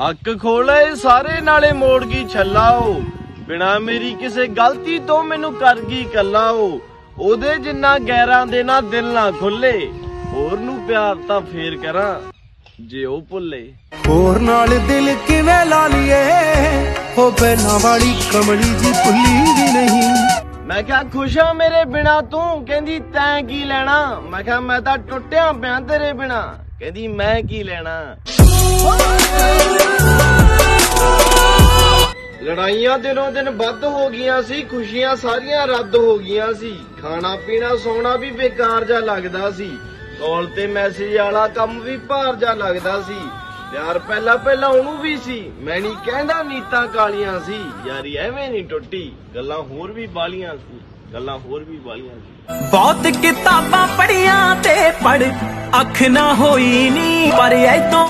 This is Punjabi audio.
ਹੱਕ ਖੋਲੇ ਸਾਰੇ ਨਾਲੇ ਮੋੜ ਗਈ ਛੱਲਾ ਉਹ ਬਿਨਾ ਮੇਰੀ ਕਿਸੇ ਗਲਤੀ ਤੋਂ ਮੈਨੂੰ ਕਰ ਗਈ ਕੱਲਾ ਉਹ ਉਹਦੇ ਜਿੰਨਾ ਗੈਰਾਂ ਦੇ ਨਾ ਦਿਲ ਨਾ ਖੁੱਲੇ ਹੋਰ ਨੂੰ ਪਿਆਰ ਤਾਂ ਫੇਰ ਕਰਾਂ ਜੇ ਉਹ ਭੁੱਲੇ। ਹੋਰ ਨਾਲ ਦਿਲ ਕਿਵੇਂ ਲਾ ਲਈਏ? ਹੋ ਬੈਨਾ ਵਾਲੀ ਕਮਲੀ ਜੀ ਭੁੱਲੀ ਵੀ ਨਹੀਂ। ਮੈਂ ਕਿਹਾ ਖੁਸ਼ਾ ਮੇਰੇ ਬਿਨਾ ਤੂੰ? ਕਹਿੰਦੀ ਤੈਂ ਕੀ ਲੈਣਾ? ਮੈਂ ਕਿਹਾ ਮੈਂ ਤਾਂ ਟੁੱਟਿਆ ਪਿਆ ਤੇਰੇ ਬਿਨਾ। ਕਹਿੰਦੀ ਮੈਂ ਕੀ ਲੈਣਾ? ਲੜਾਈਆਂ ਦਿਨੋਂ ਦਿਨ ਵੱਧ ਹੋ ਗਈਆਂ ਸੀ, ਖੁਸ਼ੀਆਂ ਸਾਰੀਆਂ ਰੱਦ ਹੋ ਗਈਆਂ ਸੀ। ਖਾਣਾ ਪੀਣਾ ਸੌਣਾ ਵੀ ਬੇਕਾਰ ਜਾ ਲੱਗਦਾ ਸੀ। ਕਾਲ ਤੇ ਮੈਸੇਜ ਵਾਲਾ ਕੰਮ ਵੀ ਭਾਰ ਜਾ ਲੱਗਦਾ ਸੀ। ਪਿਆਰ ਪਹਿਲਾਂ ਪਹਿਲਾਂ ਉਹਨੂੰ ਵੀ ਸੀ। ਮੈਂ ਨਹੀਂ ਕਹਿੰਦਾ ਨੀਤਾਂ ਕਾਲੀਆਂ ਸੀ। ਯਾਰੀ ਐਵੇਂ ਨਹੀਂ ਟੁੱਟੀ। ਗੱਲਾਂ ਹੋਰ ਵੀ ਬਾਲੀਆਂ ਸੀ। ਗੱਲਾਂ ਹੋਰ ਵੀ ਬਾਲੀਆਂ ਸੀ। ਬਹੁਤ ਕਿਤਾਬਾਂ ਪੜੀਆਂ ਤੇ ਪੜ ਅੱਖ ਨਾ ਹੋਈ ਨੀ, ਪਰ ਐਤੋਂ